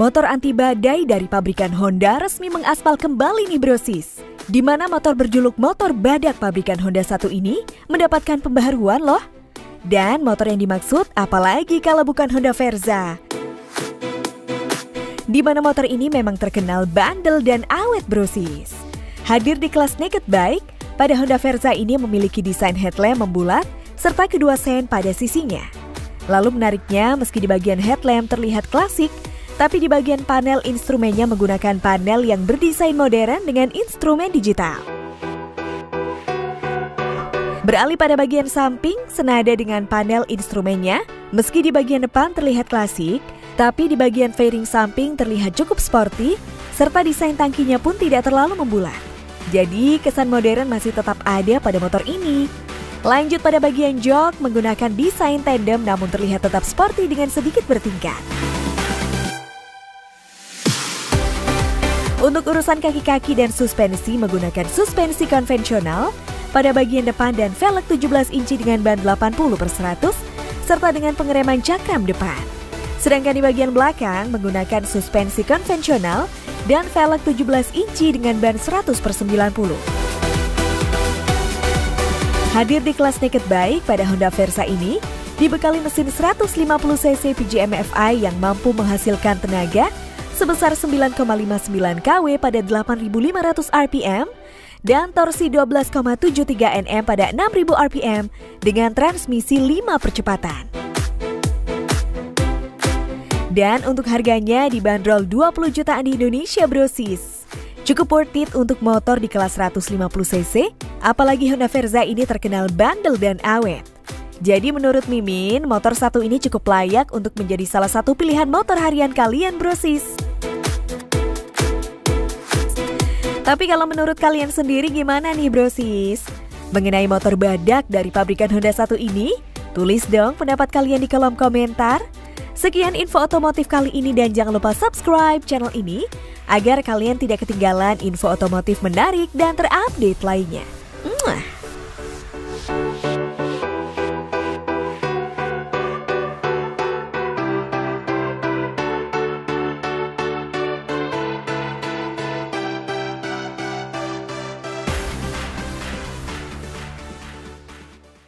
Motor anti badai dari pabrikan Honda resmi mengaspal kembali nih brosis. Di mana motor berjuluk motor badak pabrikan Honda satu ini mendapatkan pembaharuan loh. Dan motor yang dimaksud apalagi kalau bukan Honda Verza. Di mana motor ini memang terkenal bandel dan awet brosis. Hadir di kelas naked bike, pada Honda Verza ini memiliki desain headlamp membulat serta kedua sen pada sisinya. Lalu menariknya, meski di bagian headlamp terlihat klasik, tapi di bagian panel instrumennya menggunakan panel yang berdesain modern dengan instrumen digital. Beralih pada bagian samping, senada dengan panel instrumennya, meski di bagian depan terlihat klasik, tapi di bagian fairing samping terlihat cukup sporty, serta desain tangkinya pun tidak terlalu membulat. Jadi, kesan modern masih tetap ada pada motor ini. Lanjut pada bagian jok, menggunakan desain tandem namun terlihat tetap sporty dengan sedikit bertingkat. Untuk urusan kaki-kaki dan suspensi menggunakan suspensi konvensional pada bagian depan dan velg 17 inci dengan ban 80 per 100 serta dengan pengereman cakram depan. Sedangkan di bagian belakang menggunakan suspensi konvensional dan velg 17 inci dengan ban 100 per 90. Hadir di kelas naked bike pada Honda Versa ini dibekali mesin 150cc PGM-FI yang mampu menghasilkan tenaga sebesar 9,59 kW pada 8.500 RPM dan torsi 12,73 Nm pada 6.000 RPM dengan transmisi 5 percepatan. Dan untuk harganya dibanderol 20 jutaan di Indonesia brosis. Cukup worth it untuk motor di kelas 150cc, apalagi Honda Verza ini terkenal bandel dan awet. Jadi menurut Mimin, motor satu ini cukup layak untuk menjadi salah satu pilihan motor harian kalian brosis. Tapi kalau menurut kalian sendiri gimana nih brosis? Mengenai motor badak dari pabrikan Honda 1 ini? Tulis dong pendapat kalian di kolom komentar. Sekian info otomotif kali ini dan jangan lupa subscribe channel ini agar kalian tidak ketinggalan info otomotif menarik dan terupdate lainnya. Mwah.